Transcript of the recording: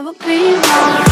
never be mine.